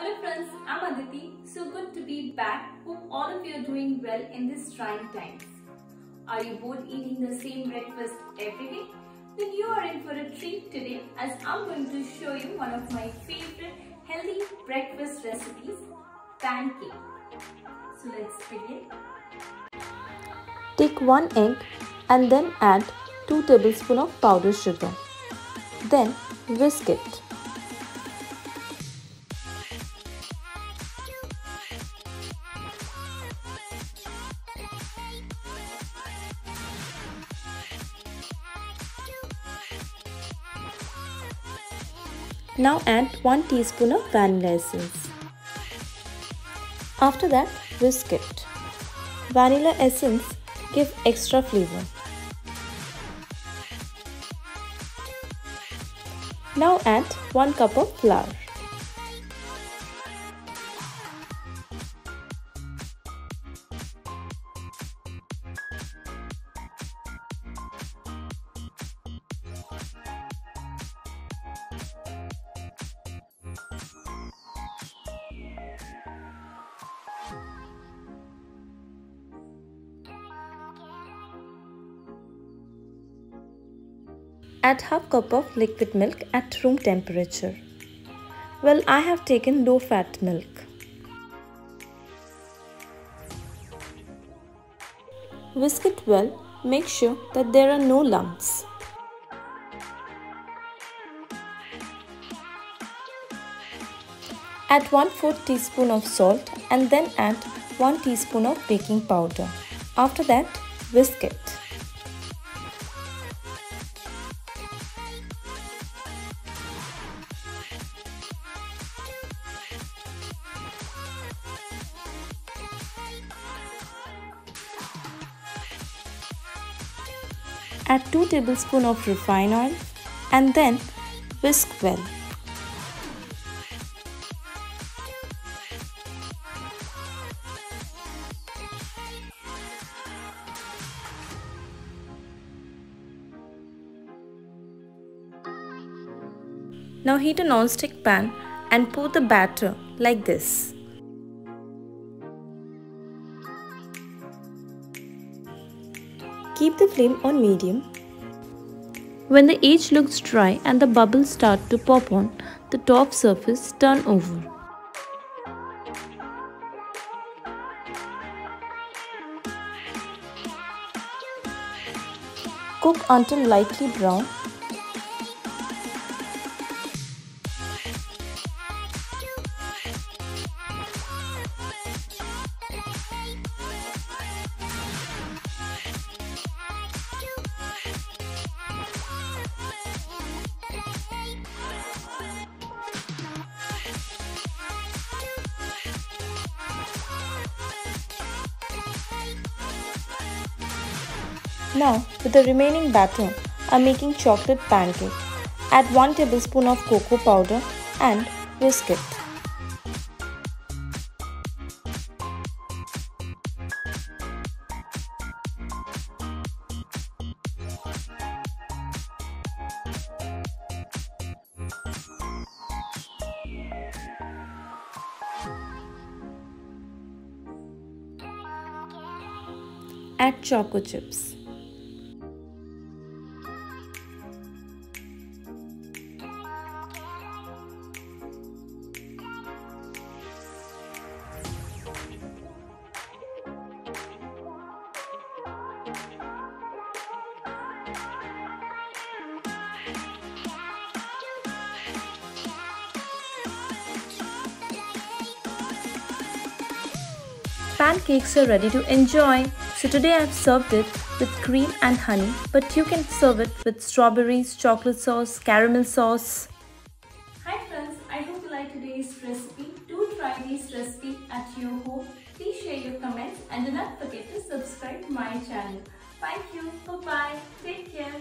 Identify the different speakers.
Speaker 1: Hello friends, I'm Aditi. So good to be back. Hope all of you are doing well in these trying times. Are you both eating the same breakfast every day? Then you are in for a treat today as I'm going to show you one of my favorite healthy breakfast recipes, pancake. So let's begin.
Speaker 2: Take one egg and then add 2 tablespoons of powdered sugar. Then whisk it. Now add 1 teaspoon of vanilla essence. After that, whisk it. Vanilla essence give extra flavor. Now add 1 cup of flour. Add half cup of liquid milk at room temperature. Well, I have taken low fat milk. Whisk it well, make sure that there are no lumps. Add 1 4th teaspoon of salt and then add 1 teaspoon of baking powder. After that, whisk it. Add 2 tablespoons of refined oil and then whisk well. Now heat a non-stick pan and pour the batter like this. Keep the flame on medium. When the edge looks dry and the bubbles start to pop on the top surface, turn over. Cook until lightly brown Now, with the remaining batter, I'm making chocolate pancake. Add 1 tablespoon of cocoa powder and whisk it. Add choco chips. Pancakes are ready to enjoy. So today I've served it with cream and honey, but you can serve it with strawberries, chocolate sauce, caramel sauce.
Speaker 1: Hi friends, I hope you like today's recipe. Do try this recipe at your home. Please share your comments and do not forget to subscribe my channel. Thank you. Bye-bye. Take care.